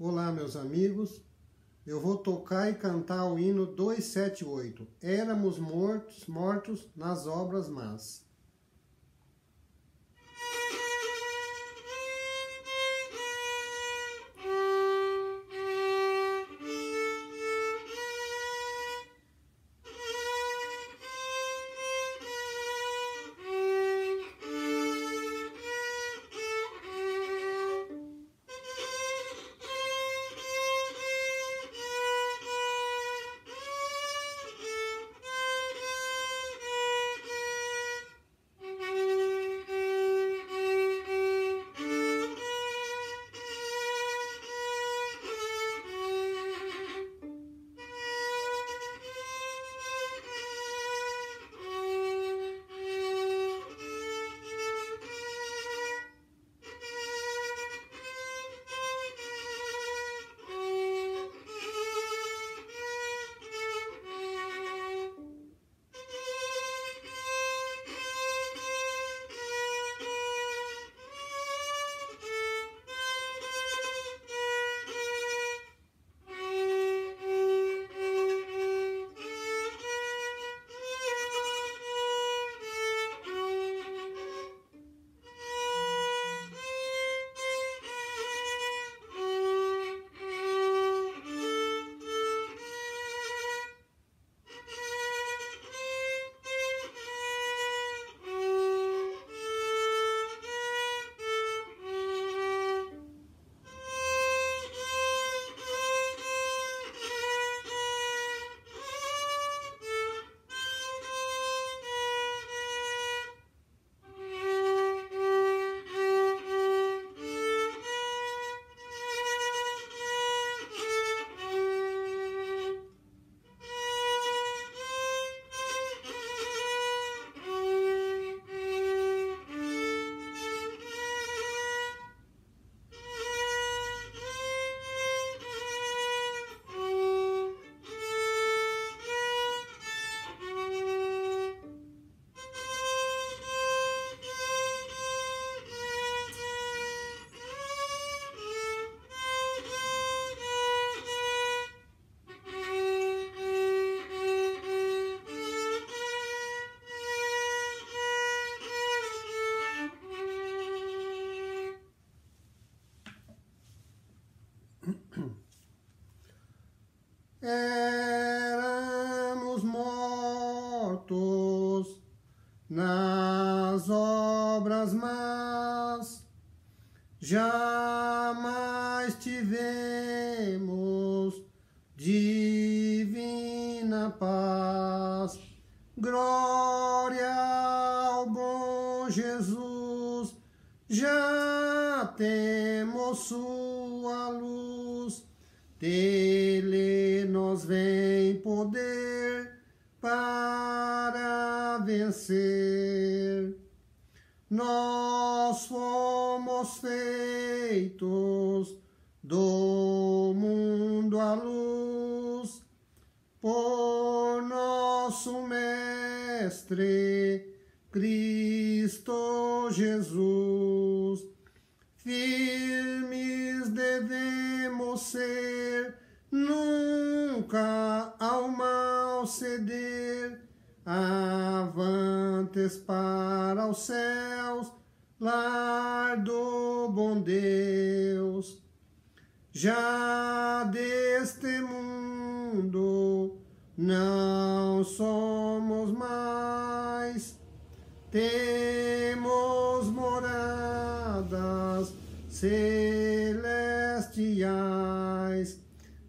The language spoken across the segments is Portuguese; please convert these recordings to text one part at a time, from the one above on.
Olá, meus amigos. Eu vou tocar e cantar o hino 278. Éramos mortos, mortos nas obras más. Éramos mortos nas obras más, jamais tivemos divina paz. Glória ao bom Jesus, já temos sua luz dele nos vem poder para vencer. Nós fomos feitos do mundo à luz por nosso Mestre Cristo Jesus. Firmes devemos ser, nunca ao mal ceder, avantes para os céus, lar do bom Deus. Já deste mundo não somos mais, temos celestiais,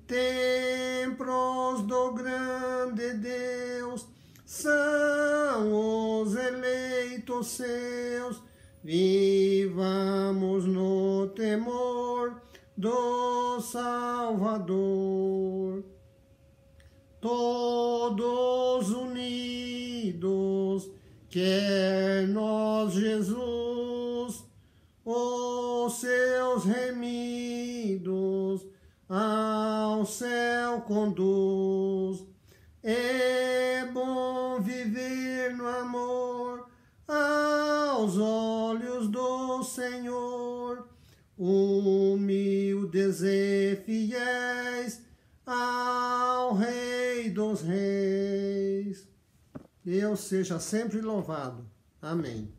templos do grande Deus, são os eleitos seus, vivamos no temor do Salvador. Todos unidos, quer nós, Jesus, os seus remidos ao céu conduz. É bom viver no amor aos olhos do Senhor, humilde humildes e fiéis ao Rei dos Reis. Deus seja sempre louvado. Amém.